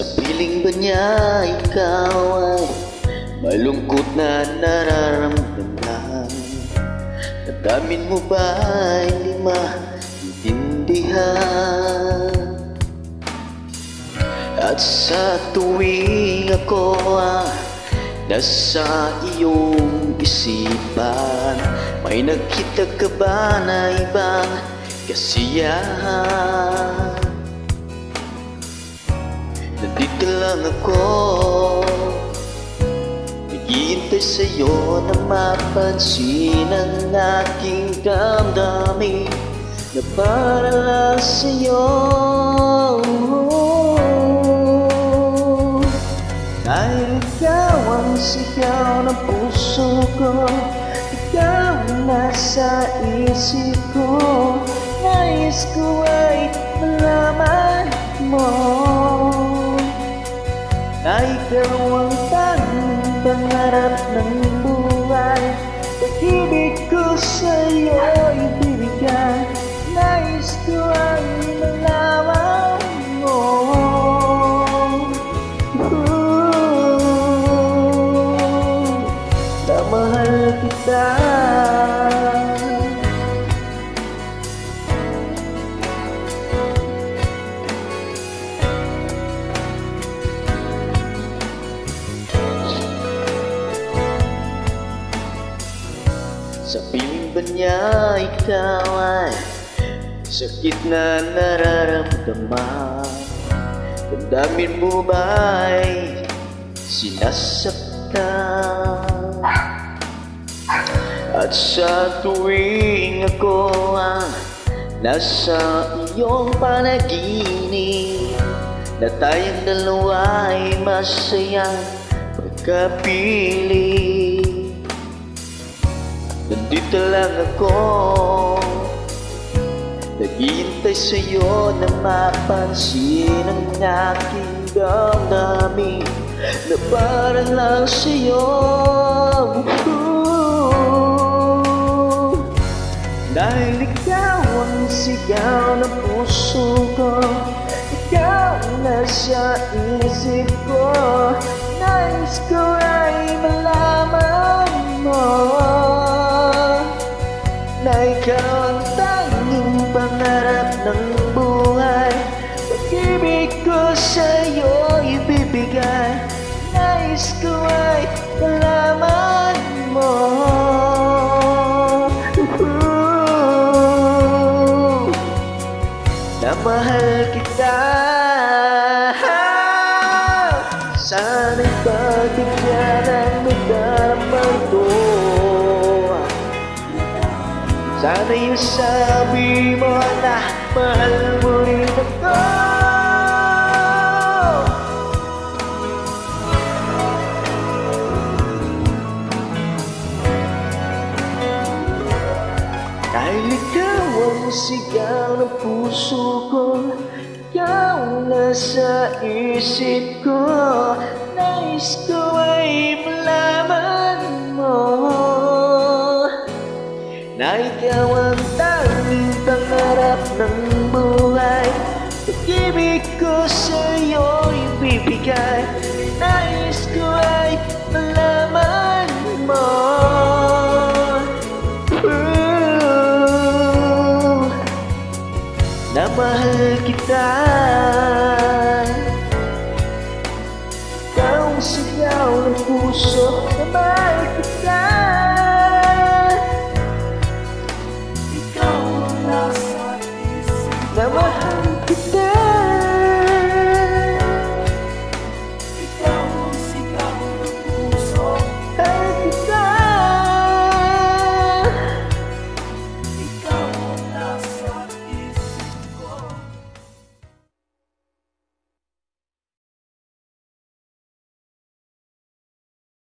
piling ba niya ikaw ay malungkot na nararamdaman? Nadamin mo ba hindi maintindihan? At sa tuwing ako ah, nasa iyong isipan May nakita ka ba na ibang kasiyahan? Nandito lang ako. Naghihintay sa'yo na mapansin ang aking damdamin Na para lang sa'yo. Dahil ikaw ang sigaw ng puso ko Ikaw ang nasa isip ko. Nais ko ay malaman mo Na ikaw ang tanging pangarap ng buhay Pag-ibig ko sa'yo ibibigay Nais ko ay malaman mo. Ooh, Na mahal kita niya ikaw ay Sakit na nararamdaman. Damdamin mo ba ay sinasaktan? At sa tuwing ako ah, Nasa iyong panaginip Na tayong dalawa ay masayang pagkapiling Nandito lang ako. Naghihintay sa'yo na mapansin ang aking damdamin Na para lang sa'yo. Ooh, Dahil ikaw ang sigaw ng puso ko Ikaw ang nasa isip sa'yo ibibigay. Nais ko ay malaman mo. Ooh, Na mahal kita. Sana'y pagbigyan ang nagdaramang ko? Sana yung sabi mo na mahal mo Dahil ikaw ang sigaw ng puso ko. Ikaw nasa isip ko. Nais ko ay malaman mo. Na ikaw ang tanging pangarap ng buhay. Pag-ibig ko sa'yo ibibigay Nais ko ay kita. Taong sigaw ng puso na mahal kita.